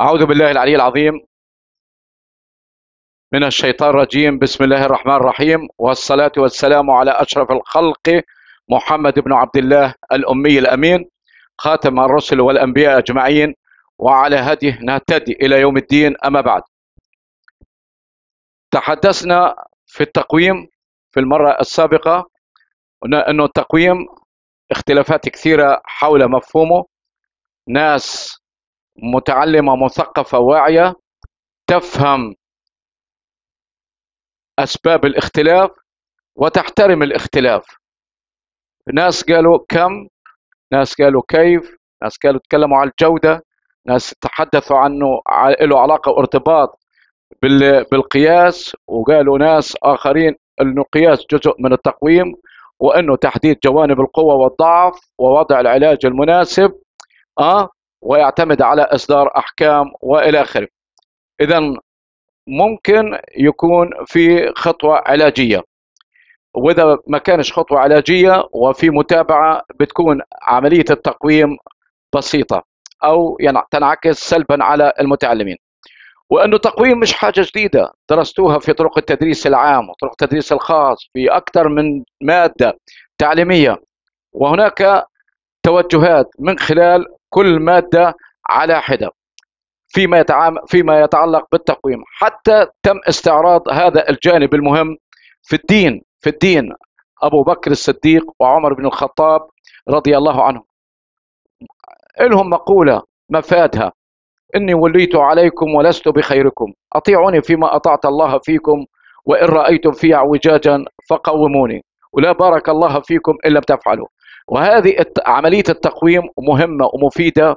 أعوذ بالله العلي العظيم من الشيطان الرجيم. بسم الله الرحمن الرحيم. والصلاة والسلام على أشرف الخلق محمد بن عبد الله الأمي الأمين. خاتم الرسل والأنبياء أجمعين وعلى هديه نهتدي إلى يوم الدين أما بعد. تحدثنا في التقويم في المرة السابقة أنه التقويم اختلافات كثيرة حول مفهومه. ناس متعلمة مثقفة واعية تفهم أسباب الاختلاف وتحترم الاختلاف. ناس قالوا كم؟ ناس قالوا كيف ناس قالوا تكلموا عن الجودة ناس تحدثوا عنه له علاقة وارتباط بال- بالقياس وقالوا ناس آخرين أنه القياس جزء من التقويم وأنه تحديد جوانب القوة والضعف ووضع العلاج المناسب أه ويعتمد على إصدار أحكام وإلى آخره. إذا ممكن يكون في خطوة علاجية. وإذا ما كانش خطوة علاجية وفي متابعة بتكون عملية التقويم بسيطة أو يعني تنعكس سلبا على المتعلمين. وأنه التقويم مش حاجة جديدة درستوها في طرق التدريس العام وطرق التدريس الخاص في أكثر من مادة تعليمية. وهناك توجهات من خلال كل مادة على حدة فيما يتعام فيما يتعلق بالتقويم. حتى تم استعراض هذا الجانب المهم في الدين. في الدين أبو بكر الصديق وعمر بن الخطاب رضي الله عنهم. لهم مقولة مفادها إني وليت عليكم ولست بخيركم. أطيعوني فيما أطعت الله فيكم وإن رأيتم في اعوجاجا فقوموني ولا بارك الله فيكم إن لم تفعلوا. وهذه عملية التقويم مهمة ومفيدة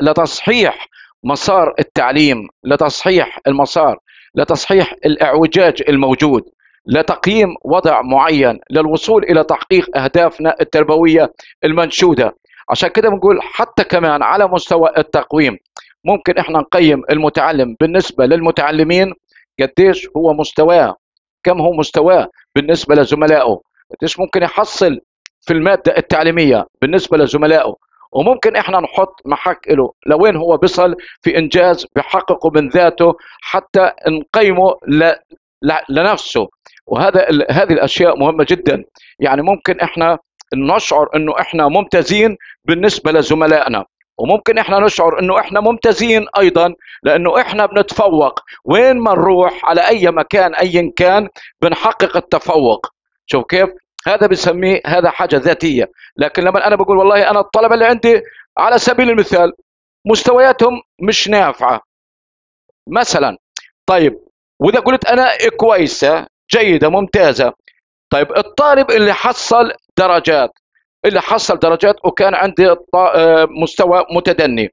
لتصحيح مسار التعليم لتصحيح المسار لتصحيح الإعوجاج الموجود. لتقييم وضع معين للوصول إلى تحقيق أهدافنا التربوية المنشودة عشان كده بنقول حتى كمان على مستوى التقويم ممكن إحنا نقيم المتعلم بالنسبة للمتعلمين قديش هو مستواه كم هو مستواه بالنسبة لزملائه قديش ممكن يحصل في المادة التعليمية بالنسبة لزملائه وممكن إحنا نحط محك له لوين هو بيصل في إنجاز بيحققه من ذاته حتى نقيمه. لنفسه. وهذا. هذه الأشياء مهمة جدا. يعني ممكن إحنا نشعر إنه إحنا ممتازين بالنسبة لزملائنا. وممكن إحنا نشعر إنه إحنا ممتازين أيضا لأنه إحنا بنتفوق. وين ما نروح على أي مكان ايا كان بنحقق التفوق. شوف كيف؟ هذا بسميه هذا حاجة ذاتية. لكن لما أنا بقول والله أنا الطلبة اللي عندي على سبيل المثال مستوياتهم مش نافعة. مثلا طيب وإذا قلت أنا كويسة جيدة ممتازة. طيب الطالب اللي حصل درجات اللي حصل درجات وكان عنده آه، مستوى متدني.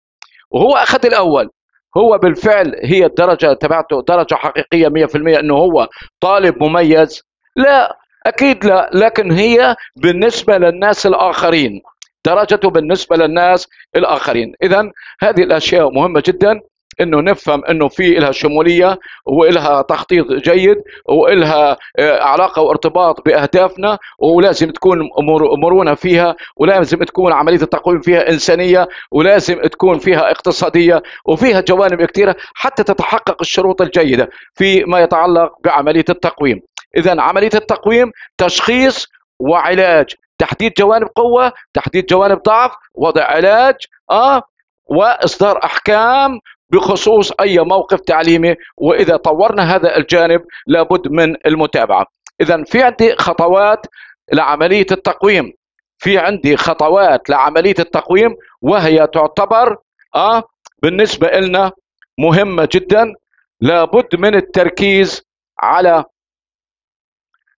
وهو أخذ الأول. هو بالفعل هي الدرجة تبعته درجة حقيقية 100% إنه هو طالب مميز. لا أكيد لا. لكن هي بالنسبة للناس الآخرين. درجته بالنسبة للناس الآخرين. اذا هذه الأشياء مهمة جدا. إنه نفهم إنه في لها شمولية وإلها تخطيط جيد وإلها آه، علاقة وارتباط بأهدافنا ولازم تكون مر- مرونة فيها ولازم تكون عملية التقويم فيها إنسانية ولازم تكون فيها اقتصادية وفيها جوانب كثيره حتى تتحقق الشروط الجيدة فيما يتعلق بعملية التقويم. اذا عملية التقويم تشخيص وعلاج تحديد جوانب قوة تحديد جوانب ضعف وضع علاج آه وإصدار أحكام بخصوص أي موقف تعليمي وإذا طورنا هذا الجانب لابد من المتابعة. إذا في عندي خطوات لعملية التقويم. في عندي خطوات لعملية التقويم وهي تعتبر آه بالنسبة لنا مهمة جدا. لابد من التركيز على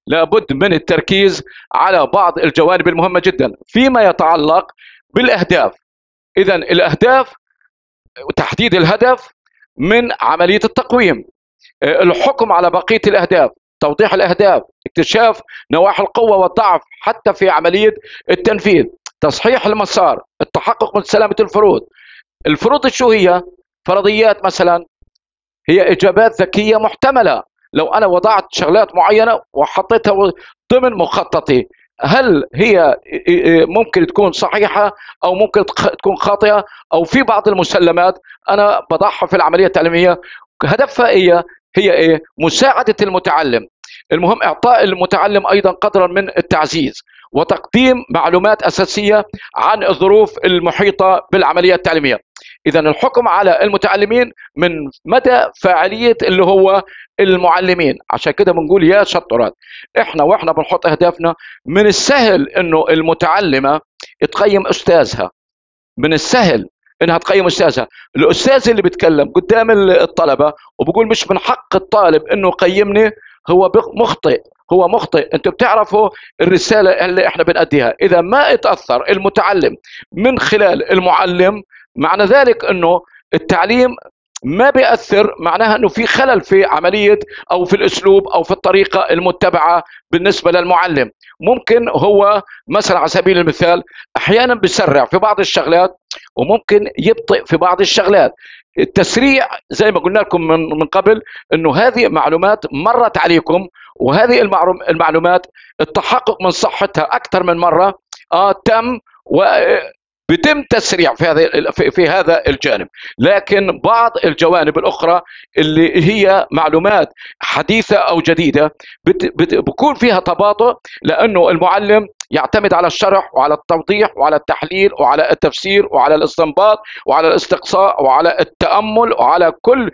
لابد من التركيز على بعض الجوانب المهمة جدا. فيما يتعلق بالأهداف. اذا الأهداف وتحديد الهدف من عملية التقويم. آه، الحكم على بقية الأهداف توضيح الأهداف اكتشاف نواحي القوة والضعف حتى في عملية التنفيذ تصحيح المسار التحقق من سلامة الفروض. الفروض شو هي فرضيات مثلا هي إجابات ذكية محتملة. لو أنا وضعت شغلات معينة وحطيتها ضمن مخططي هل هي ممكن تكون صحيحة أو ممكن تكون خاطئة أو في بعض المسلمات؟ أنا بضعها في العملية التعليمية. هدفها هي هي إيه؟ مساعدة المتعلم. المهم إعطاء المتعلم أيضا قدرا من التعزيز وتقديم معلومات أساسية عن الظروف المحيطة بالعملية التعليمية. إذا الحكم على المتعلمين من مدى فاعلية اللي هو المعلمين. عشان كده بنقول يا شطرات إحنا وإحنا بنحط أهدافنا من السهل إنه المتعلمة تقيم أستاذها. من السهل إنها تقيم أستاذها. الأستاذ اللي بيتكلم قدام الطلبة وبقول مش من حق الطالب إنه يقيمني هو مخطئ. هو مخطئ. أنتم بتعرفوا الرسالة اللي إحنا بنأديها. إذا ما اتاثر المتعلم من خلال المعلم معنى ذلك إنه التعليم ما بيأثر معناها إنه في خلل في عملية أو في الأسلوب أو في الطريقة المتبعة بالنسبة للمعلم. ممكن هو مثلا على سبيل المثال أحيانا بيسرع في بعض الشغلات وممكن يبطئ في بعض الشغلات. التسريع زي ما قلنا لكم من من قبل إنه هذه معلومات مرت عليكم وهذه المعلومات التحقق من صحتها أكثر من مرة آه تم بيتم تسريع في هذا في هذا الجانب. لكن بعض الجوانب الأخرى اللي هي معلومات حديثة أو جديدة بكون فيها تباطؤ لأنه المعلم يعتمد على الشرح وعلى التوضيح وعلى التحليل وعلى التفسير وعلى الاستنباط وعلى الاستقصاء وعلى التأمل وعلى كل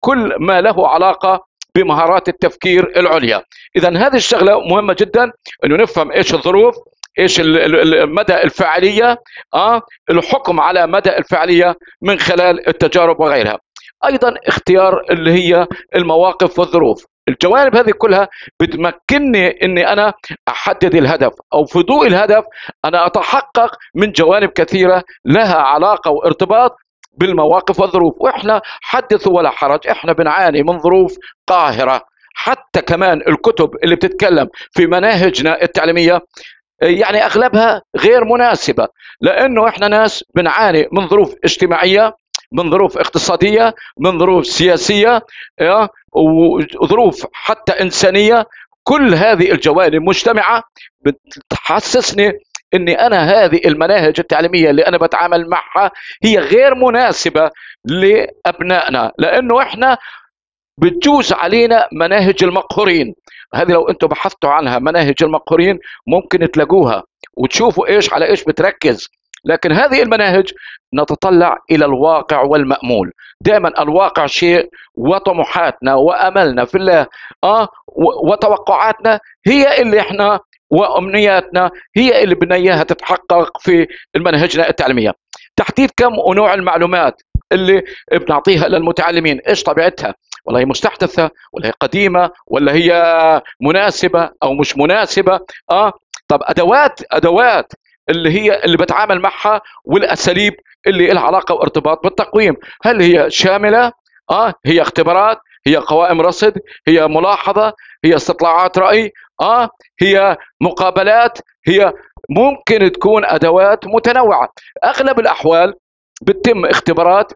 كل ما له علاقة بمهارات التفكير العليا. اذا هذه الشغلة مهمة جدا انه نفهم إيش الظروف إيش مدى الفاعليه آه الحكم على مدى الفاعليه من خلال التجارب وغيرها. أيضا اختيار اللي هي المواقف والظروف. الجوانب هذه كلها بتمكنني إني أنا أحدد الهدف أو في ضوء الهدف أنا أتحقق من جوانب كثيرة لها علاقة وارتباط بالمواقف والظروف. وإحنا حدثوا ولا حرج إحنا بنعاني من ظروف قاهرة. حتى كمان الكتب اللي بتتكلم في مناهجنا التعليمية يعني أغلبها غير مناسبة لأنه إحنا ناس بنعاني من ظروف اجتماعية من ظروف اقتصادية من ظروف سياسية وظروف حتى إنسانية. كل هذه الجوانب مجتمعة بتحسسني إني أنا هذه المناهج التعليمية اللي أنا بتعامل معها هي غير مناسبة لأبنائنا لأنه إحنا بتجوز علينا مناهج المقهورين. هذه لو أنتم بحثتوا عنها مناهج المقهورين ممكن تلاقوها وتشوفوا إيش على إيش بتركز. لكن هذه المناهج نتطلع إلى الواقع والمأمول. دائما الواقع شيء وطموحاتنا وأملنا في الله آه وتوقعاتنا هي اللي إحنا وأمنياتنا هي اللي بدنا إياها تتحقق في منهجنا التعليمية. تحديد كم ونوع المعلومات اللي بنعطيها للمتعلمين إيش طبيعتها؟ والله هي مستحدثة ولا هي قديمة ولا هي مناسبة أو مش مناسبة. آه طب أدوات أدوات اللي هي اللي بتعامل معها والأساليب اللي لها علاقة وارتباط بالتقويم. هل هي شاملة؟ آه هي اختبارات هي قوائم رصد هي ملاحظة هي استطلاعات رأي. آه هي مقابلات هي ممكن تكون أدوات متنوعة. أغلب الأحوال بتتم اختبارات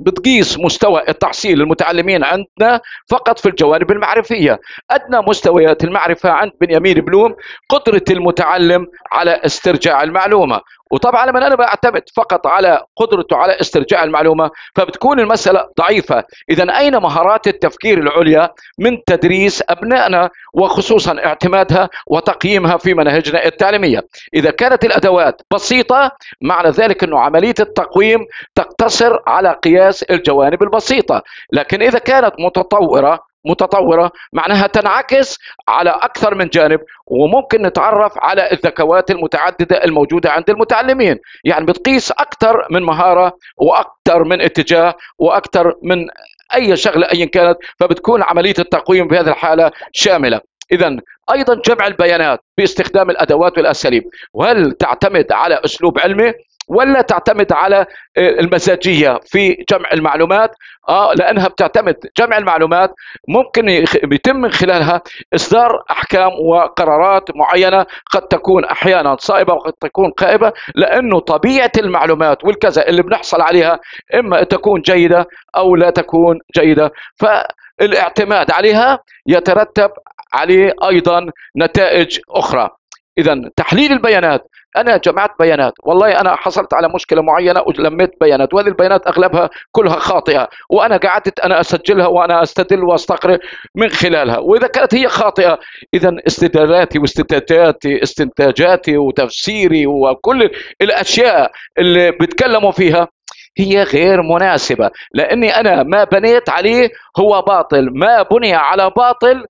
بتقيس مستوى التحصيل المتعلمين عندنا فقط في الجوانب المعرفية. أدنى مستويات المعرفة عند بنيامين بلوم قدرة المتعلم على استرجاع المعلومة. وطبعا لما أنا بعتمد فقط على قدرته على استرجاع المعلومة فبتكون المسألة ضعيفة، اذا أين مهارات التفكير العليا من تدريس أبنائنا وخصوصا اعتمادها وتقييمها في مناهجنا التعليمية، إذا كانت الأدوات بسيطة معنى ذلك أنه عملية التقويم تقتصر على قياس الجوانب البسيطة، لكن إذا كانت متطورة متطورة معناها تنعكس على أكثر من جانب وممكن نتعرف على الذكوات المتعددة الموجودة عند المتعلمين. يعني بتقيس أكثر من مهارة وأكثر من اتجاه وأكثر من أي شغلة ايا كانت فبتكون عملية التقويم بهذه الحالة شاملة. اذا أيضا جمع البيانات باستخدام الأدوات والأساليب. وهل تعتمد على أسلوب علمي؟ ولا تعتمد على المزاجيه في جمع المعلومات؟ آه لأنها بتعتمد جمع المعلومات ممكن يتم من خلالها إصدار أحكام وقرارات معينة قد تكون أحيانا صائبة وقد تكون خائبه لأنه طبيعة المعلومات والكذا اللي بنحصل عليها إما تكون جيدة أو لا تكون جيدة. فالاعتماد عليها يترتب عليه أيضا نتائج أخرى. اذا تحليل البيانات أنا جمعت بيانات. والله أنا حصلت على مشكلة معينة ولميت بيانات وهذه البيانات أغلبها كلها خاطئة وأنا قعدت أنا أسجلها وأنا أستدل واستقرئ من خلالها. وإذا كانت هي خاطئة اذا استدلالاتي واستنتاجاتي استنتاجاتي وتفسيري وكل الأشياء اللي بيتكلموا فيها هي غير مناسبة لأني أنا ما بنيت عليه هو باطل ما بني على باطل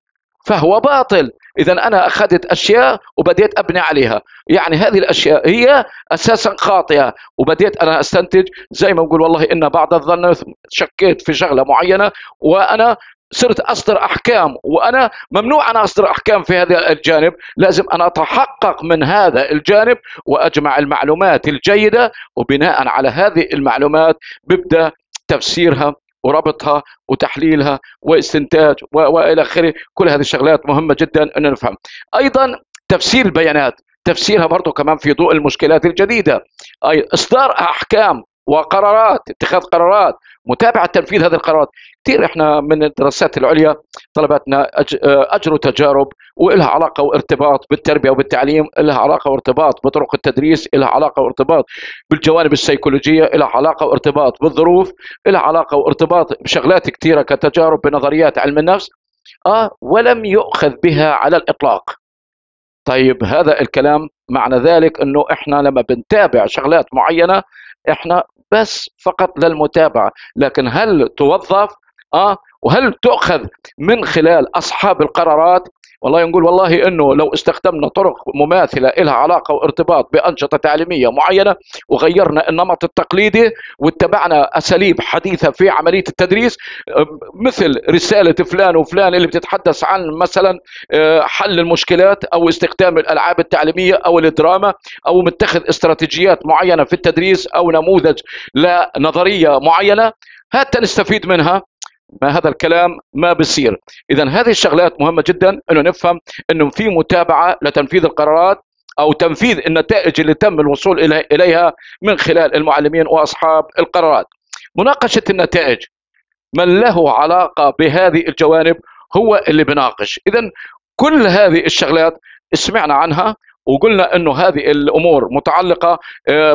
فهو باطل. اذا أنا أخذت أشياء وبديت أبني عليها. يعني هذه الأشياء هي أساسا خاطئة. وبديت أنا أستنتج زي ما بقول والله إن بعض الظن شكيت في شغلة معينة وأنا صرت أصدر أحكام. وأنا ممنوع أنا أصدر أحكام في هذا الجانب. لازم أنا أتحقق من هذا الجانب وأجمع المعلومات الجيدة. وبناء على هذه المعلومات ببدأ تفسيرها وربطها وتحليلها واستنتاج وإلى آخره. كل هذه الشغلات مهمة جدا أن نفهم. أيضا تفسير البيانات. تفسيرها برضه كمان في ضوء المشكلات الجديدة. أي إصدار أحكام وقرارات اتخاذ قرارات متابعة تنفيذ هذه القرارات. كثير إحنا من الدراسات العليا طلباتنا اجروا تجارب ولها علاقة وارتباط بالتربية وبالتعليم لها علاقة وارتباط بطرق التدريس لها علاقة وارتباط بالجوانب السيكولوجية لها علاقة وارتباط بالظروف لها علاقة وارتباط بشغلات كثيرة كتجارب بنظريات علم النفس آه ولم يؤخذ بها على الإطلاق. طيب هذا الكلام معنى ذلك إنه إحنا لما بنتابع شغلات معينة إحنا بس فقط للمتابعه لكن هل توظف؟ آه وهل تؤخذ من خلال أصحاب القرارات؟ والله نقول والله إنه لو استخدمنا طرق مماثلة لها علاقة وارتباط بأنشطة تعليمية معينة وغيرنا النمط التقليدي واتبعنا أساليب حديثة في عملية التدريس مثل رسالة فلان وفلان اللي بتتحدث عن مثلا حل المشكلات أو استخدام الألعاب التعليمية أو الدراما أو متخذ استراتيجيات معينة في التدريس أو نموذج لنظرية معينة حتى نستفيد منها. ما هذا الكلام ما بصير اذا هذه الشغلات مهمة جدا إنه نفهم إنه في متابعة لتنفيذ القرارات أو تنفيذ النتائج اللي تم الوصول إليها من خلال المعلمين وأصحاب القرارات. مناقشة النتائج من له علاقة بهذه الجوانب هو اللي بناقش. اذا كل هذه الشغلات سمعنا عنها وقلنا إنه هذه الأمور متعلقة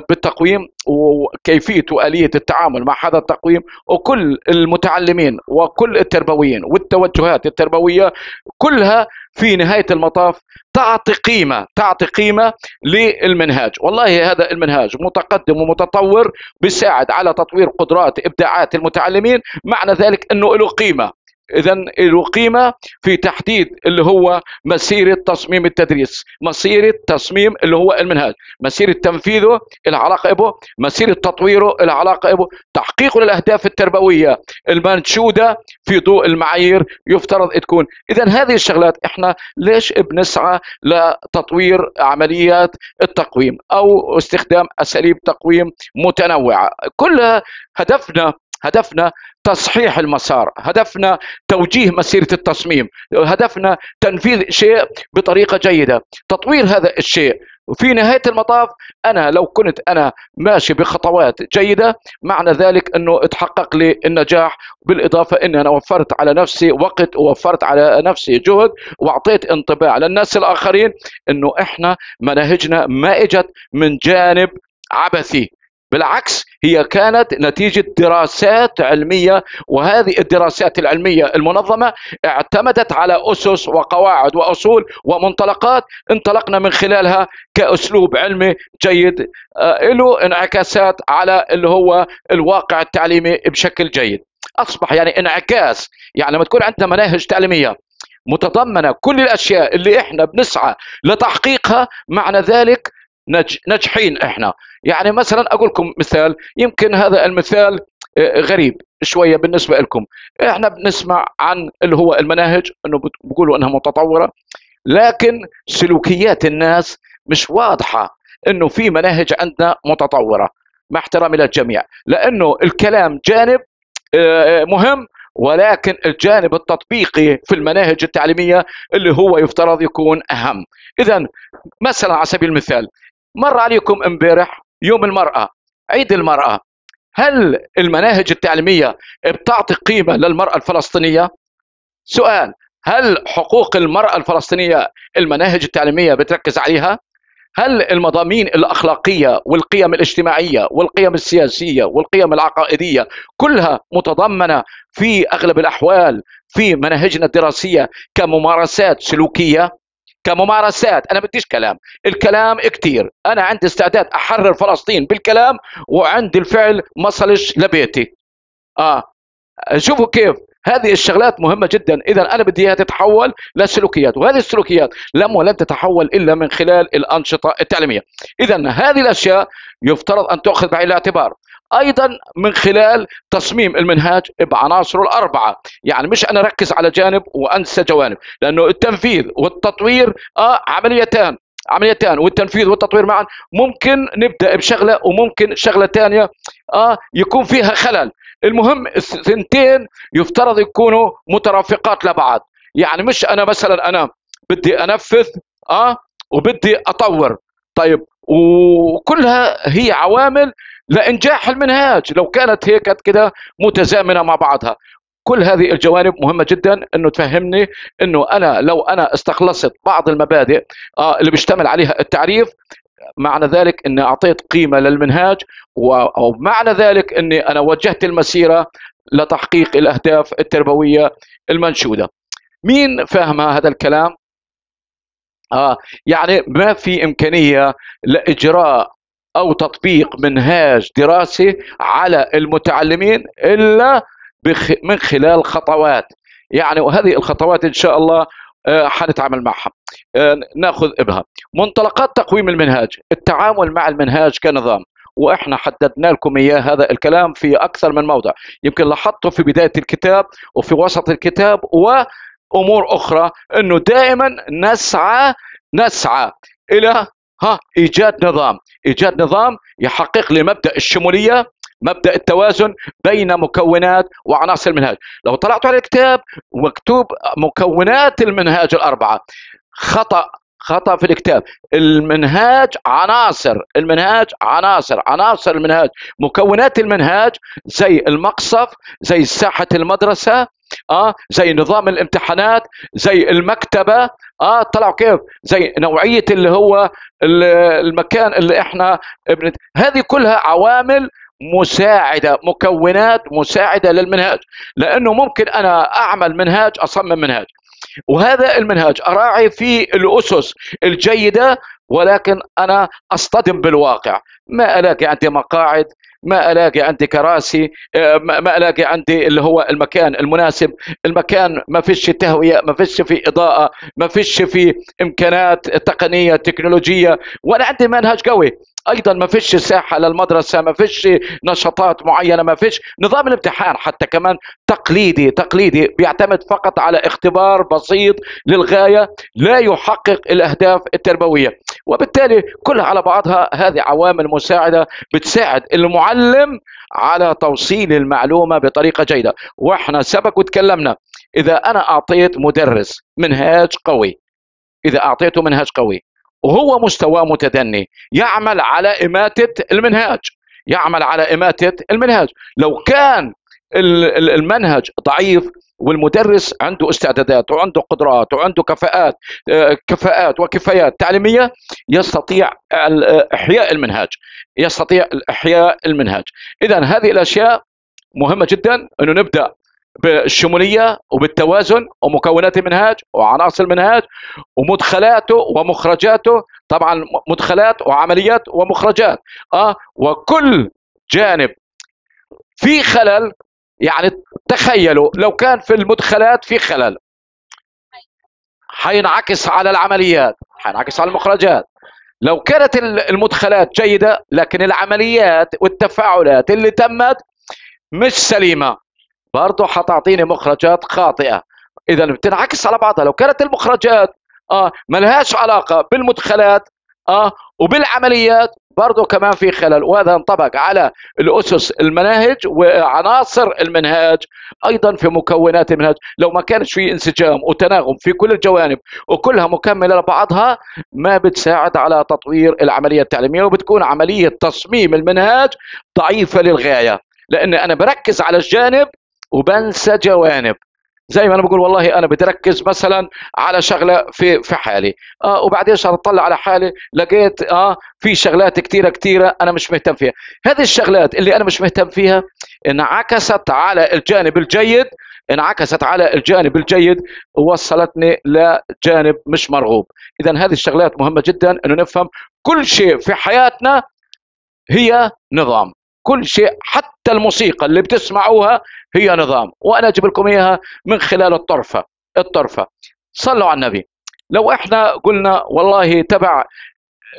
بالتقويم وكيفية وآلية التعامل مع هذا التقويم وكل المتعلمين وكل التربويين والتوجهات التربوية كلها في نهاية المطاف تعطي قيمة تعطي قيمة للمنهاج. والله هذا المنهاج متقدم ومتطور بيساعد على تطوير قدرات إبداعات المتعلمين معنى ذلك إنه له قيمة. اذا له قيمه في تحديد اللي هو مسيرة تصميم التدريس مسيرة تصميم اللي هو المنهاج مسيرة تنفيذه العلاقة به مسيرة تطويره العلاقة به تحقيقه للاهداف التربوية المنشودة في ضوء المعايير يفترض تكون. اذا هذه الشغلات إحنا ليش بنسعى لتطوير عمليات التقويم أو استخدام أساليب تقويم متنوعة؟ كلها هدفنا هدفنا تصحيح المسار هدفنا توجيه مسيرة التصميم هدفنا تنفيذ شيء بطريقة جيدة. تطوير هذا الشيء. وفي نهاية المطاف أنا لو كنت أنا ماشي بخطوات جيدة معنى ذلك أنه اتحقق لي النجاح. بالإضافة أني أنا وفرت على نفسي وقت ووفرت على نفسي جهد وأعطيت انطباع للناس الآخرين أنه إحنا مناهجنا ما إجت من جانب عبثي. بالعكس هي كانت نتيجة دراسات علمية وهذه الدراسات العلمية المنظمة اعتمدت على أسس وقواعد وأصول ومنطلقات انطلقنا من خلالها كأسلوب علمي جيد له انعكاسات على اللي هو الواقع التعليمي بشكل جيد. أصبح يعني انعكاس يعني لما تكون عندنا مناهج تعليمية متضمنة كل الأشياء اللي إحنا بنسعى لتحقيقها معنى ذلك نج نجحين إحنا. يعني مثلا أقول لكم مثال يمكن هذا المثال غريب شوية بالنسبة لكم. إحنا بنسمع عن اللي هو المناهج إنه بيقولوا إنها متطورة لكن سلوكيات الناس مش واضحة إنه في مناهج عندنا متطورة. مع احترامي للجميع. لأنه الكلام جانب آه، مهم ولكن الجانب التطبيقي في المناهج التعليمية اللي هو يفترض يكون أهم. اذا مثلا على سبيل المثال مر عليكم إمبارح يوم المرأة عيد المرأة. هل المناهج التعليمية بتعطي قيمة للمرأة الفلسطينية؟ سؤال هل حقوق المرأة الفلسطينية المناهج التعليمية بتركز عليها؟ هل المضامين الأخلاقية والقيم الاجتماعية والقيم السياسية والقيم العقائدية كلها متضمنة في أغلب الأحوال في مناهجنا الدراسية كممارسات سلوكية؟ كممارسات. أنا بديش كلام. الكلام كتير. أنا عندي استعداد أحرر فلسطين بالكلام وعندي الفعل ما صلش لبيتي. آه. شوفوا كيف. هذه الشغلات مهمة جدا. إذا أنا بدي إياها تتحول لسلوكيات وهذه السلوكيات لم ولن تتحول إلا من خلال الأنشطة التعليمية. إذا هذه الأشياء يفترض أن تؤخذ بعين الاعتبار. أيضا من خلال تصميم المنهاج بعناصره الأربعة. يعني مش أنا أركز على جانب وأنسى جوانب لأنه التنفيذ والتطوير آه عمليتان عمليتان والتنفيذ والتطوير معا. ممكن نبدأ بشغلة وممكن شغلة ثانية آه يكون فيها خلل. المهم الثنتين يفترض يكونوا مترافقات لبعض. يعني مش أنا مثلا أنا بدي أنفذ آه وبدي أطور. طيب وكلها هي عوامل لانجاح المنهاج لو كانت هيك كده متزامنة مع بعضها كل هذه الجوانب مهمة جدا إنه تفهمني إنه أنا لو أنا استخلصت بعض المبادئ آه اللي بيشتمل عليها التعريف معنى ذلك إني أعطيت قيمة للمنهاج ومعنى ذلك إني أنا وجهت المسيرة لتحقيق الأهداف التربوية المنشودة. مين فاهم هذا الكلام؟ آه يعني ما في إمكانية لإجراء أو تطبيق منهاج دراسي على المتعلمين إلا من خلال خطوات. يعني وهذه الخطوات إن شاء الله آه، حنتعامل معها. آه، نأخذ ابها منطلقات تقويم المنهاج. التعامل مع المنهاج كنظام. وإحنا حددنا لكم إياه هذا الكلام في أكثر من موضع. يمكن لاحظته في بداية الكتاب وفي وسط الكتاب وأمور أخرى إنه دائما نسعى نسعى إلى ها إيجاد نظام. إيجاد نظام يحقق لي مبدا الشمولية مبدأ التوازن بين مكونات وعناصر المنهاج. لو طلعتوا على الكتاب مكتوب مكونات المنهاج الأربعة. خطأ خطأ في الكتاب المنهاج عناصر المنهاج عناصر عناصر المنهاج. مكونات المنهاج زي المقصف زي ساحة المدرسة آه زي نظام الامتحانات زي المكتبة آه طلعوا كيف؟ زي نوعية اللي هو المكان اللي إحنا بنت... هذه كلها عوامل مساعدة مكونات مساعدة للمنهاج. لأنه ممكن أنا أعمل منهاج أصمم منهاج. وهذا المنهاج. أراعي فيه الأسس الجيدة ولكن أنا أصطدم بالواقع. ما ألاقي عندي مقاعد ما ألاقي عندي كراسي آه، ما ألاقي عندي اللي هو المكان المناسب. المكان ما فيش تهوية ما فيش في إضاءة ما فيش في إمكانات تقنية تكنولوجية وأنا عندي منهج قوي. أيضا ما فيش ساحة للمدرسه ما فيش نشاطات معينة ما فيش نظام الامتحان حتى كمان تقليدي تقليدي بيعتمد فقط على اختبار بسيط للغاية لا يحقق الأهداف التربوية. وبالتالي كلها على بعضها هذه عوامل مساعدة بتساعد المعلم على توصيل المعلومة بطريقة جيدة. وإحنا سبق وتكلمنا إذا أنا أعطيت مدرس منهاج قوي إذا أعطيته منهاج قوي وهو مستواه متدني. يعمل على إماتة المنهاج. يعمل على إماتة المنهاج. لو كان المنهج ضعيف والمدرس عنده استعدادات وعنده قدرات وعنده كفاءات آه، كفاءات وكفايات تعليمية يستطيع إحياء المنهاج. يستطيع إحياء المنهاج. اذا هذه الأشياء مهمة جدا أنه نبدأ بالشمولية وبالتوازن ومكونات المنهاج وعناصر المنهاج ومدخلاته ومخرجاته. طبعا مدخلات وعمليات ومخرجات. آه وكل جانب في خلل. يعني تخيلوا لو كان في المدخلات في خلل. حينعكس على العمليات حينعكس على المخرجات. لو كانت المدخلات جيدة لكن العمليات والتفاعلات اللي تمت مش سليمة. برضه حتعطيني مخرجات خاطئة. إذا بتنعكس على بعضها. لو كانت المخرجات آه ما لهاش علاقة بالمدخلات آه وبالعمليات برضه كمان في خلل. وهذا ينطبق على الأسس المناهج وعناصر المنهاج أيضا في مكونات المنهاج. لو ما كانش في انسجام وتناغم في كل الجوانب وكلها مكملة لبعضها ما بتساعد على تطوير العملية التعليمية وبتكون عملية تصميم المنهاج ضعيفة للغاية. لأن أنا بركز على الجانب وبنسى جوانب. زي ما أنا بقول والله أنا بدي اركز مثلا على شغلة في في حالي. آه وبعدين صار أطلع على حالي لقيت آه في شغلات كثيره كثيره أنا مش مهتم فيها. هذه الشغلات اللي أنا مش مهتم فيها انعكست على الجانب الجيد انعكست على الجانب الجيد ووصلتني لجانب مش مرغوب. اذا هذه الشغلات مهمة جدا إنه نفهم كل شيء في حياتنا هي نظام. كل شيء حتى الموسيقى اللي بتسمعوها هي نظام. وأنا أجيب لكم إياها من خلال الطرفة الطرفة. صلوا على النبي. لو إحنا قلنا والله تبع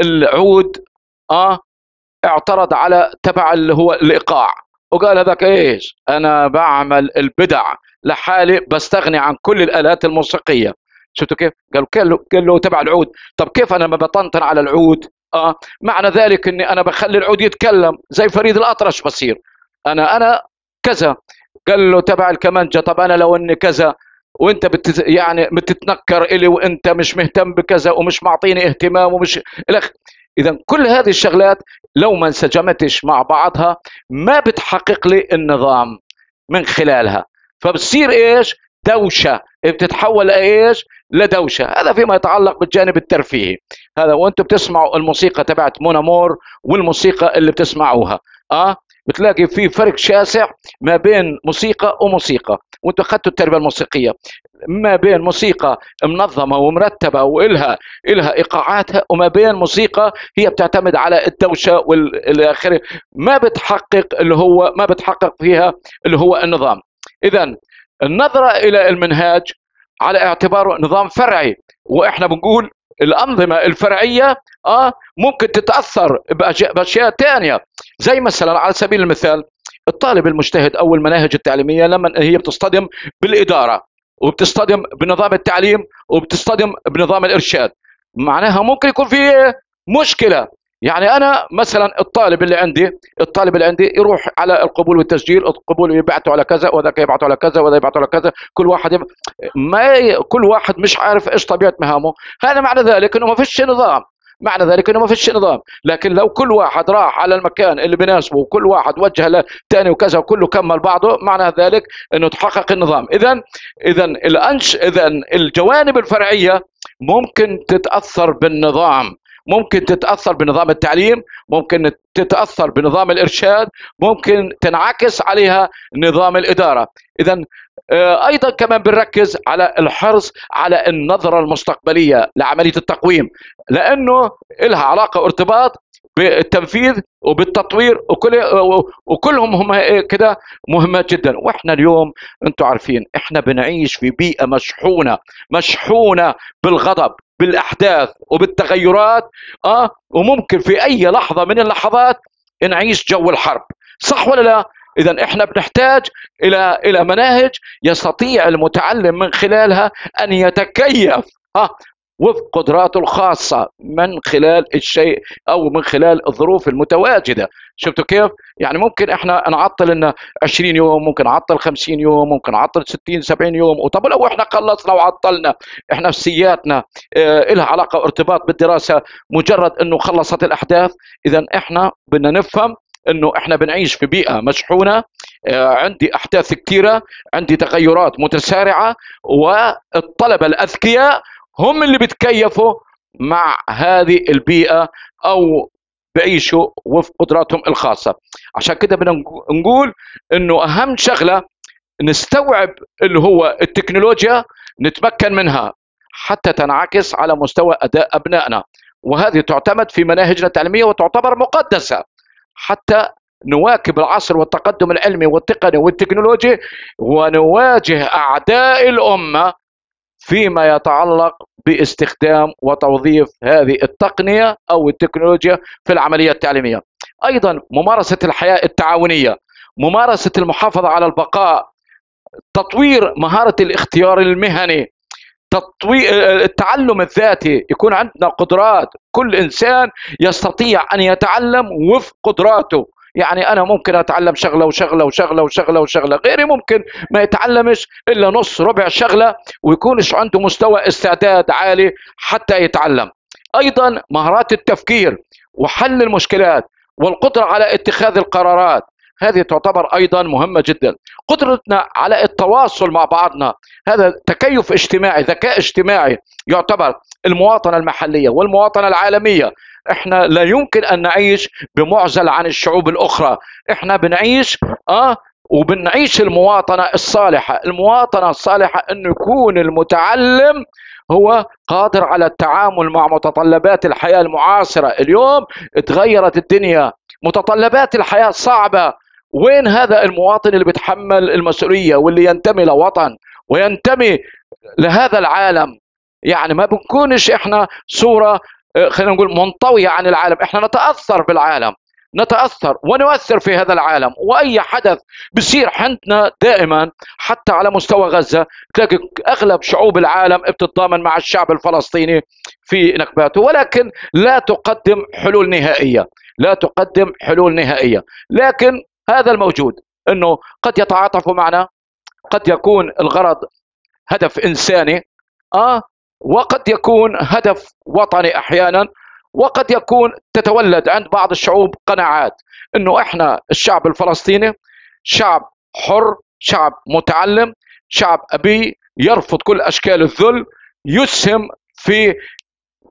العود آه اعترض على تبع اللي هو الإيقاع. وقال هذاك إيش؟ أنا بعمل البدع لحالي بستغني عن كل الآلات الموسيقية. شفتوا كيف؟ قال قال له تبع العود. طب كيف أنا ما بطنطن على العود؟ آه معنى ذلك إني أنا بخلي العود يتكلم زي فريد الأطرش بصير. أنا أنا كذا. قال له تبع الكمانجة طب أنا لو إني كذا وأنت بت يعني بتتنكر إلي وأنت مش مهتم بكذا ومش معطيني اهتمام ومش الخ اذا كل هذه الشغلات لو ما انسجمتش مع بعضها ما بتحقق لي النظام من خلالها. فبتصير إيش؟ دوشة. بتتحول لايش لدوشه هذا فيما يتعلق بالجانب الترفيهي. هذا وأنتم بتسمعوا الموسيقى تبعت مونامور والموسيقى اللي بتسمعوها. آه؟ بتلاقي في فرق شاسع ما بين موسيقى وموسيقى. وأنتم أخذتوا التربية الموسيقية. ما بين موسيقى منظمة ومرتبة وإلها إلها إيقاعاتها وما بين موسيقى هي بتعتمد على الدوشة والى آخره. ما بتحقق اللي هو ما بتحقق فيها اللي هو النظام. اذا النظرة إلى المنهاج على اعتباره نظام فرعي. وإحنا بنقول الأنظمة الفرعية آه ممكن تتأثر باشياء ثانية زي مثلا على سبيل المثال الطالب المجتهد أو المناهج التعليمية لما هي بتصطدم بالإدارة وبتصطدم بنظام التعليم وبتصطدم بنظام الإرشاد. معناها ممكن يكون في مشكلة. يعني أنا مثلا الطالب اللي عندي الطالب اللي عندي يروح على القبول والتسجيل القبول يبعته على كذا وذاك يبعته على كذا وذا يبعته على كذا كل واحد يب... ما. كل واحد مش عارف إيش طبيعة مهامه. هذا معنى ذلك إنه ما فيش نظام. معنى ذلك إنه ما فيش نظام. لكن لو كل واحد راح على المكان اللي بيناسبه وكل واحد وجه له ثاني وكذا وكله كمل بعضه معنى ذلك إنه تحقق النظام. اذا اذا الانش اذا الجوانب الفرعية ممكن تتأثر بالنظام. ممكن تتأثر بنظام التعليم ممكن تتأثر بنظام الإرشاد ممكن تنعكس عليها نظام الإدارة. اذا أيضا كمان بنركز على الحرص على النظرة المستقبلية لعملية التقويم لأنه لها علاقة وارتباط بالتنفيذ وبالتطوير وكل وكلهم هم كده مهمات جدا. وإحنا اليوم أنتم عارفين إحنا بنعيش في بيئة مشحونة مشحونة بالغضب. بالأحداث وبالتغيرات آه وممكن في أي لحظة من اللحظات نعيش جو الحرب. صح ولا لا؟ اذا إحنا بنحتاج إلى إلى مناهج يستطيع المتعلم من خلالها أن يتكيف آه وفق قدراته الخاصة من خلال الشيء أو من خلال الظروف المتواجدة شفتوا كيف؟ يعني ممكن إحنا نعطل لنا 20 يوم ممكن نعطل 50 يوم ممكن نعطل 60 70 يوم وطب لو إحنا خلصنا وعطلنا إحنا نفسياتنا آه لها علاقة ارتباط بالدراسة مجرد إنه خلصت الأحداث إذا إحنا بدنا نفهم إنه إحنا بنعيش في بيئة مشحونة آه عندي أحداث كثيرة عندي تغيرات متسارعة والطلبة الأذكياء هم اللي بتكيفوا مع هذه البيئة أو بعيشوا وفق قدراتهم الخاصة. عشان كده بدنا نقول إنه أهم شغلة نستوعب اللي هو التكنولوجيا نتمكن منها حتى تنعكس على مستوى أداء أبنائنا. وهذه تعتمد في مناهجنا التعليمية وتعتبر مقدسة. حتى نواكب العصر والتقدم العلمي والتقني والتكنولوجي ونواجه أعداء الأمة فيما يتعلق باستخدام وتوظيف هذه التقنية أو التكنولوجيا في العملية التعليمية. أيضا ممارسة الحياة التعاونية، ممارسة المحافظة على البقاء، تطوير مهارة الاختيار المهني، تطوير التعلم الذاتي يكون عندنا قدرات كل إنسان يستطيع أن يتعلم وفق قدراته يعني أنا ممكن أتعلم شغلة وشغلة وشغلة وشغلة وشغلة غيري ممكن ما يتعلمش إلا نص ربع شغلة ويكونش عنده مستوى استعداد عالي حتى يتعلم. أيضا مهارات التفكير وحل المشكلات والقدرة على اتخاذ القرارات هذه تعتبر أيضا مهمة جدا. قدرتنا على التواصل مع بعضنا هذا تكيف اجتماعي ذكاء اجتماعي يعتبر المواطنة المحلية والمواطنة العالمية. إحنا لا يمكن أن نعيش بمعزل عن الشعوب الأخرى. إحنا بنعيش آه وبنعيش المواطنة الصالحة. المواطنة الصالحة انه يكون المتعلم هو قادر على التعامل مع متطلبات الحياة المعاصرة. اليوم تغيرت الدنيا متطلبات الحياة صعبة. وين هذا المواطن اللي بيتحمل المسؤولية واللي ينتمي لوطن وينتمي لهذا العالم؟ يعني ما بنكونش إحنا صورة آه، خلينا نقول منطوية عن العالم. إحنا نتأثر بالعالم نتأثر ونؤثر في هذا العالم. وأي حدث بصير عندنا دائما حتى على مستوى غزة تلاقي أغلب شعوب العالم بتتضامن مع الشعب الفلسطيني في نكباته ولكن لا تقدم حلول نهائية لا تقدم حلول نهائية. لكن هذا الموجود إنه قد يتعاطفوا معنا قد يكون الغرض هدف إنساني. آه وقد يكون هدف وطني أحيانا وقد يكون تتولد عند بعض الشعوب قناعات إنه إحنا الشعب الفلسطيني شعب حر شعب متعلم شعب أبي يرفض كل أشكال الذل يسهم في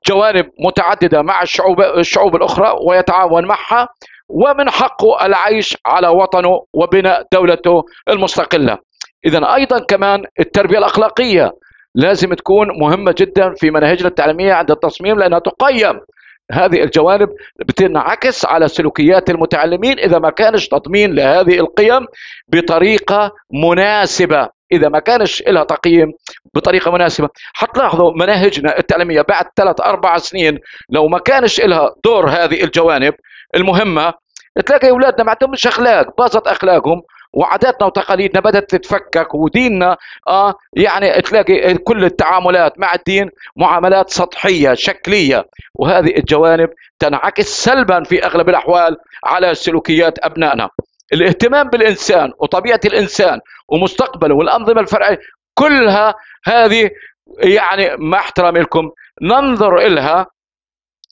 جوانب متعددة مع الشعوب الشعوب الأخرى ويتعاون معها ومن حقه العيش على وطنه وبناء دولته المستقلة. اذا أيضا كمان التربية الأخلاقية لازم تكون مهمة جدا في مناهجنا التعليمية عند التصميم لأنها تقيم هذه الجوانب بتنعكس على سلوكيات المتعلمين إذا ما كانش تضمين لهذه القيم بطريقة مناسبة إذا ما كانش لها تقييم بطريقة مناسبة. حتلاحظوا مناهجنا التعليمية بعد ثلاث أربع سنين لو ما كانش لها دور هذه الجوانب المهمة تلاقي أولادنا ما عندهمش أخلاق باظت أخلاقهم وعاداتنا وتقاليدنا بدأت تتفكك وديننا آه يعني تلاقي كل التعاملات مع الدين معاملات سطحية شكلية. وهذه الجوانب تنعكس سلبا في أغلب الأحوال على سلوكيات أبنائنا. الاهتمام بالإنسان وطبيعة الإنسان ومستقبله والأنظمة الفرعية كلها هذه يعني مع احترامي لكم ننظر إلها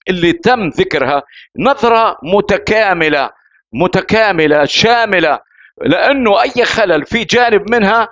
اللي تم ذكرها نظرة متكاملة متكاملة شاملة لأنه أي خلل في جانب منها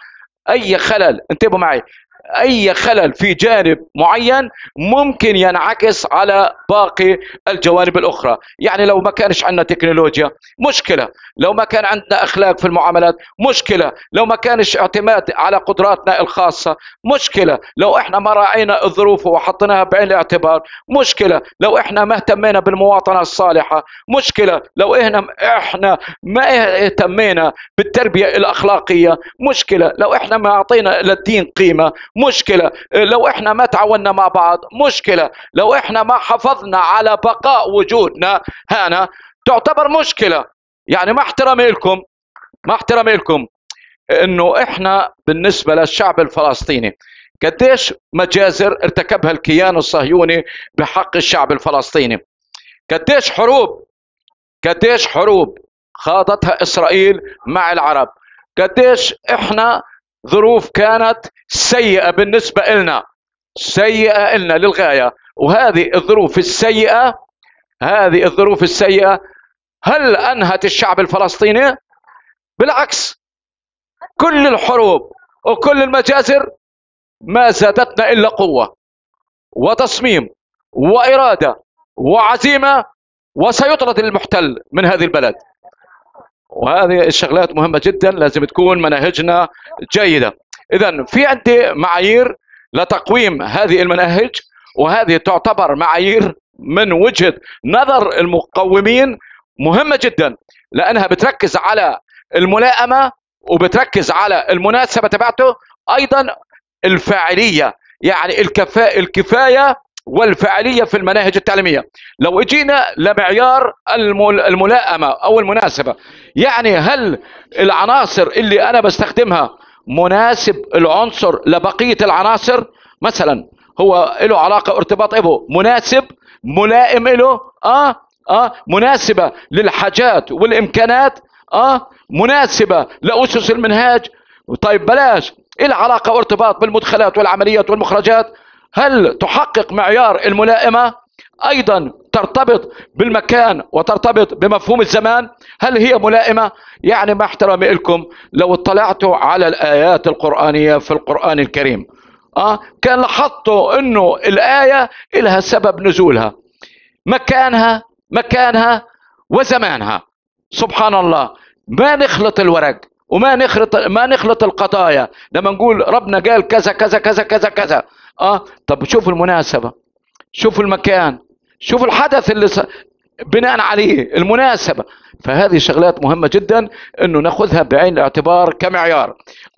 أي خلل. انتبهوا معي. أي خلل في جانب معين ممكن ينعكس على باقي الجوانب الأخرى. يعني لو ما كانش عندنا تكنولوجيا مشكلة. لو ما كان عندنا أخلاق في المعاملات مشكلة. لو ما كانش اعتماد على قدراتنا الخاصة مشكلة. لو إحنا ما راعينا الظروف وحطيناها بعين الاعتبار مشكلة. لو إحنا ما اهتمينا بالمواطنة الصالحة مشكلة. لو إحنا إحنا ما اهتمينا بالتربية الأخلاقية مشكلة. لو إحنا ما أعطينا للدين قيمة مشكلة. لو إحنا ما تعاوننا مع بعض مشكلة. لو إحنا ما حافظنا على بقاء وجودنا هنا تعتبر مشكلة. يعني مع احترامي لكم مع احترامي لكم إنه إحنا بالنسبة للشعب الفلسطيني قديش مجازر ارتكبها الكيان الصهيوني بحق الشعب الفلسطيني. قديش حروب قديش حروب خاضتها إسرائيل مع العرب. قديش إحنا ظروف كانت سيئة بالنسبة لنا سيئة لنا للغاية وهذه الظروف السيئة هذه الظروف السيئة هل أنهت الشعب الفلسطيني؟ بالعكس كل الحروب وكل المجازر ما زادتنا إلا قوة وتصميم وإرادة وعزيمة وسيطرد المحتل من هذه البلد وهذه الشغلات مهمة جدا لازم تكون مناهجنا جيدة. إذا في عندي معايير لتقويم هذه المناهج وهذه تعتبر معايير من وجهة نظر المقومين مهمة جدا لأنها بتركز على الملائمة وبتركز على المناسبة تبعته أيضا الفاعلية يعني الكفاءة الكفاية والفعالية في المناهج التعليمية. لو اجينا لمعيار الملائمة أو المناسبة يعني هل العناصر اللي أنا بستخدمها مناسب العنصر لبقية العناصر؟ مثلا هو له علاقة ارتباط إبو مناسب؟ ملائم له آه آه. مناسبة للحاجات والإمكانات؟ آه. مناسبة لأسس المنهاج؟ طيب بلاش. العلاقه وارتباط بالمدخلات والعمليات والمخرجات؟ هل تحقق معيار الملائمة؟ أيضا ترتبط بالمكان وترتبط بمفهوم الزمان. هل هي ملائمة؟ يعني مع احترامي لكم لو اطلعتوا على الآيات القرآنية في القرآن الكريم آه كان لاحظتوا إنه الآية لها سبب نزولها. مكانها مكانها وزمانها. سبحان الله ما نخلط الورق وما نخلط ما نخلط القضايا. لما نقول ربنا قال كذا كذا كذا كذا كذا آه طب شوف المناسبة شوف المكان شوف الحدث اللي س... بناء عليه المناسبة. فهذه شغلات مهمة جدا إنه نأخذها بعين الاعتبار كمعيار.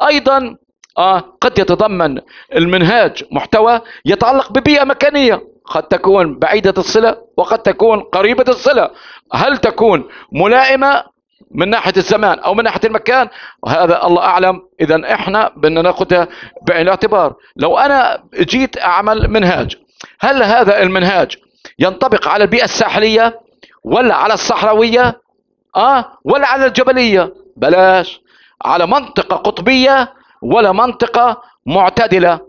أيضا آه قد يتضمن المنهاج محتوى يتعلق ببيئة مكانية. قد تكون بعيدة الصلة وقد تكون قريبة الصلة. هل تكون ملائمة؟ من ناحية الزمان أو من ناحية المكان وهذا الله أعلم. إذا إحنا بدنا ناخذها بعين الاعتبار. لو أنا جيت أعمل منهاج هل هذا المنهاج ينطبق على البيئة الساحلية ولا على الصحراوية؟ آه ولا على الجبلية؟ بلاش. على منطقة قطبية ولا منطقة معتدلة.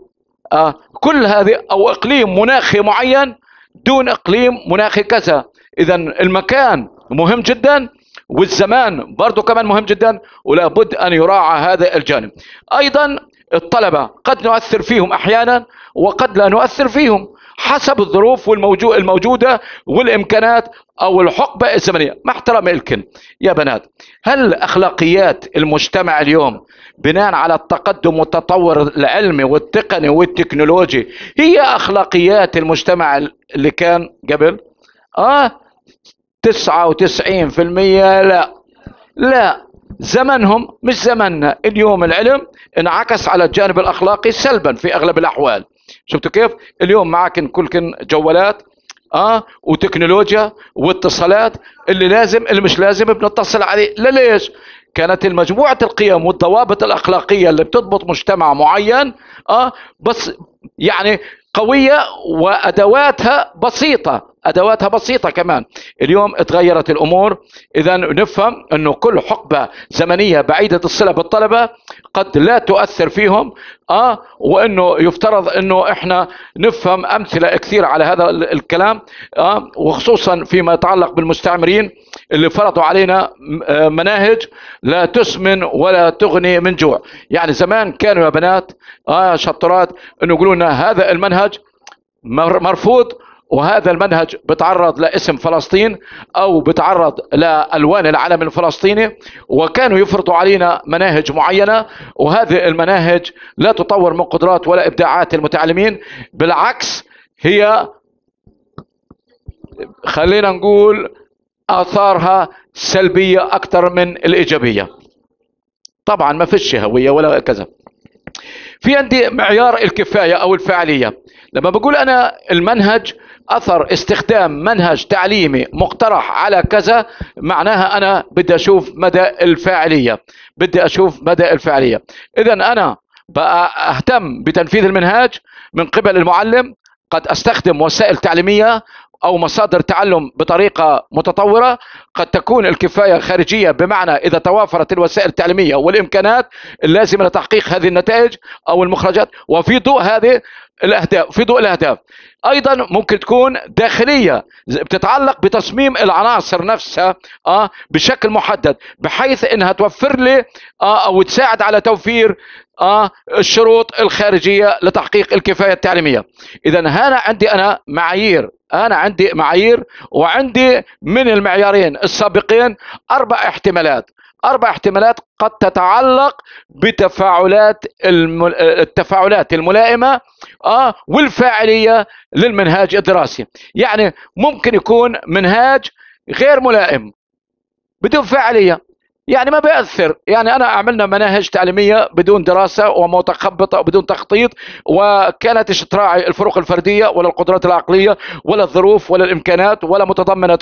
آه كل هذه أو إقليم مناخي معين دون إقليم مناخي كذا. إذا المكان مهم جدا. والزمان برضو كمان مهم جدا ولا بد أن يراعى هذا الجانب. أيضا الطلبة قد نؤثر فيهم أحيانا وقد لا نؤثر فيهم حسب الظروف الموجودة والإمكانات أو الحقبة الزمنية. مع احترامي لكم يا بنات هل أخلاقيات المجتمع اليوم بناء على التقدم والتطور العلمي والتقني والتكنولوجي هي أخلاقيات المجتمع اللي كان قبل؟ آه تسعة وتسعين في المية لا. لا. زمنهم مش زمننا اليوم العلم انعكس على الجانب الأخلاقي سلبا في أغلب الأحوال. شفتوا كيف؟ اليوم معكن كلكن جوالات آه وتكنولوجيا واتصالات اللي لازم اللي مش لازم بنتصل عليه. لا ليش؟ كانت المجموعة القيم والضوابط الأخلاقية اللي بتضبط مجتمع معين آه بس يعني قوية وأدواتها بسيطة. أدواتها بسيطة كمان. اليوم اتغيرت الأمور. إذا نفهم أنه كل حقبة زمنية بعيدة الصلة بالطلبة قد لا تؤثر فيهم. آه وأنه يفترض أنه إحنا نفهم أمثلة كثيرة على هذا الكلام. آه وخصوصا فيما يتعلق بالمستعمرين اللي فرضوا علينا مناهج لا تسمن ولا تغني من جوع. يعني زمان كانوا يا بنات آه شطرات أنه يقولوا لنا هذا المنهج مرفوض وهذا المنهج بتعرض لاسم فلسطين أو بتعرض لألوان العلم الفلسطيني وكانوا يفرضوا علينا مناهج معينة وهذه المناهج لا تطور من قدرات ولا إبداعات المتعلمين بالعكس هي خلينا نقول آثارها سلبية أكثر من الإيجابية. طبعا ما فيش هويه ولا كذا. في عندي معيار الكفاية أو الفاعليه لما بقول أنا المنهج أثر استخدام منهج تعليمي مقترح على كذا معناها أنا بدي أشوف مدى الفاعلية. بدي أشوف مدى الفاعلية. اذا أنا بقى اهتم بتنفيذ المنهاج من قبل المعلم. قد أستخدم وسائل تعليمية أو مصادر تعلم بطريقة متطورة. قد تكون الكفاية خارجية بمعنى إذا توافرت الوسائل التعليمية والإمكانات اللازمة لتحقيق هذه النتائج أو المخرجات. وفي ضوء هذه الأهداف في ضوء الأهداف. أيضا ممكن تكون داخلية بتتعلق بتصميم العناصر نفسها آه بشكل محدد بحيث إنها توفر لي آه أو تساعد على توفير آه الشروط الخارجية لتحقيق الكفاية التعليمية. اذا هنا عندي أنا معايير أنا عندي معايير وعندي من المعيارين السابقين أربع احتمالات. أربع احتمالات قد تتعلق بتفاعلات الم... التفاعلات الملائمة آه والفاعلية للمنهاج الدراسي. يعني ممكن يكون منهاج غير ملائم بدون فاعلية. يعني ما بيأثر. يعني أنا عملنا مناهج تعليمية بدون دراسة ومتخبطة وبدون تخطيط وكانت تراعي الفروق الفردية ولا القدرات العقلية ولا الظروف ولا الإمكانات ولا متضمنة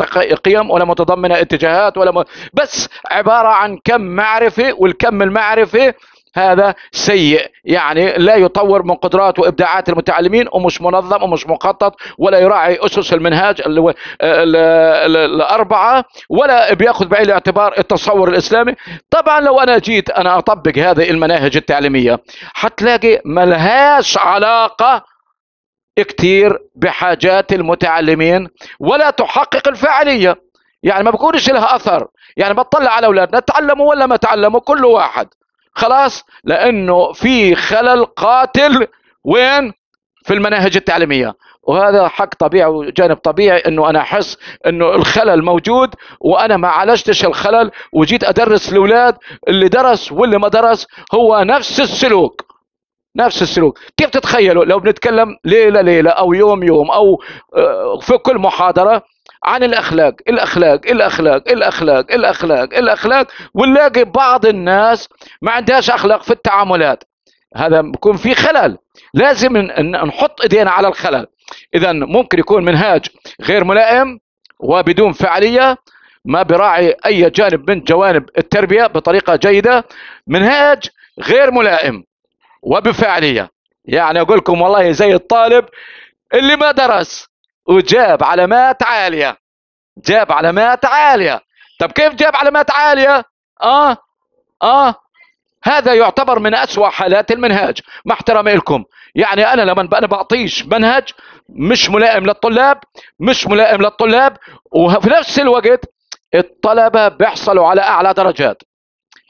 قيم ولا متضمنة اتجاهات ولا م... بس عبارة عن كم معرفي والكم المعرفي هذا سيء. يعني لا يطور من قدرات وابداعات المتعلمين ومش منظم ومش مخطط ولا يراعي أسس المنهاج ال- ال- ال- الأربعة ولا بيأخذ بعين الاعتبار التصور الإسلامي. طبعا لو أنا جيت أنا أطبق هذه المناهج التعليمية حتلاقي ملهاش علاقة كتير بحاجات المتعلمين ولا تحقق الفاعلية. يعني ما بكونش لها أثر. يعني بطلع على أولادنا تعلموا ولا ما تعلموا كل واحد. خلاص لأنه في خلل قاتل وين؟ في المناهج التعليمية. وهذا حق طبيعي وجانب طبيعي إنه أنا أحس إنه الخلل موجود وأنا ما عالجتش الخلل وجيت أدرس الأولاد اللي درس واللي ما درس هو نفس السلوك. نفس السلوك. كيف تتخيلوا لو بنتكلم ليلة ليلة أو يوم يوم أو آه، في كل محاضرة عن الأخلاق الأخلاق الأخلاق الأخلاق الأخلاق الأخلاق ونلاقي بعض الناس ما عندهاش أخلاق في التعاملات. هذا بيكون في خلل. لازم نحط إيدينا على الخلل. اذا ممكن يكون منهاج غير ملائم وبدون فعالية ما براعي أي جانب من جوانب التربية بطريقة جيدة. منهاج غير ملائم وبفعالية. يعني أقول لكم والله زي الطالب اللي ما درس. وجاب علامات عالية. جاب علامات عالية. طب كيف جاب علامات عالية؟ آه آه. هذا يعتبر من أسوأ حالات المنهاج. مع احترامي لكم يعني أنا لما أنا بعطيش منهج مش ملائم للطلاب مش ملائم للطلاب وفي نفس الوقت الطلبة بيحصلوا على أعلى درجات.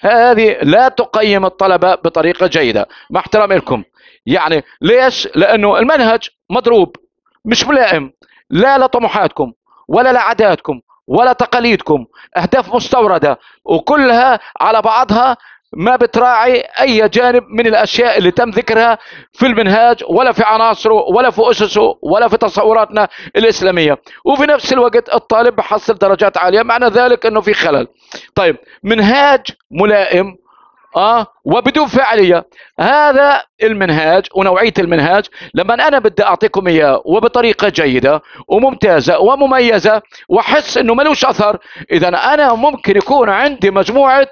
هذه لا تقيم الطلبة بطريقة جيدة. مع احترامي لكم يعني ليش؟ لأنه المنهج مضروب مش ملائم. لا لطموحاتكم ولا لعاداتكم ولا تقاليدكم أهداف مستوردة وكلها على بعضها ما بتراعي أي جانب من الأشياء اللي تم ذكرها في المنهاج ولا في عناصره ولا في أسسه ولا في تصوراتنا الإسلامية. وفي نفس الوقت الطالب بحصل درجات عالية معنى ذلك أنه في خلل. طيب منهاج ملائم آه وبدون فعاليه هذا المنهاج ونوعية المنهاج. لما أنا بدي أعطيكم إياه وبطريقة جيدة وممتازة ومميزة وأحس إنه ملوش أثر إذا أنا ممكن يكون عندي مجموعة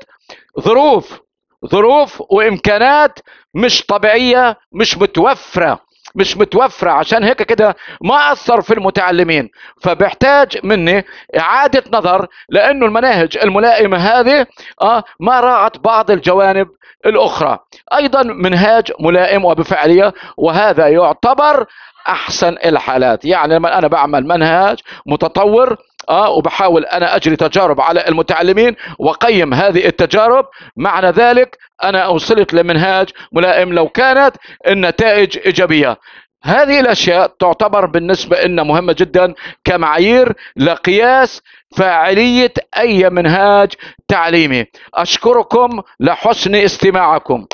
ظروف ظروف وإمكانات مش طبيعية مش متوفرة. مش متوفرة. عشان هيك كده ما أثر في المتعلمين. فبحتاج مني إعادة نظر لأنه المناهج الملائمة هذه آه ما راعت بعض الجوانب الأخرى. أيضا منهاج ملائم وبفعالية وهذا يعتبر أحسن الحالات. يعني لما أنا بعمل منهاج متطور آه وبحاول أنا أجري تجارب على المتعلمين وأقيم هذه التجارب. معنى ذلك أنا وصلت لمنهاج ملائم لو كانت النتائج إيجابية. هذه الأشياء تعتبر بالنسبة لنا مهمة جدا كمعايير لقياس فاعلية أي منهاج تعليمي. أشكركم لحسن استماعكم.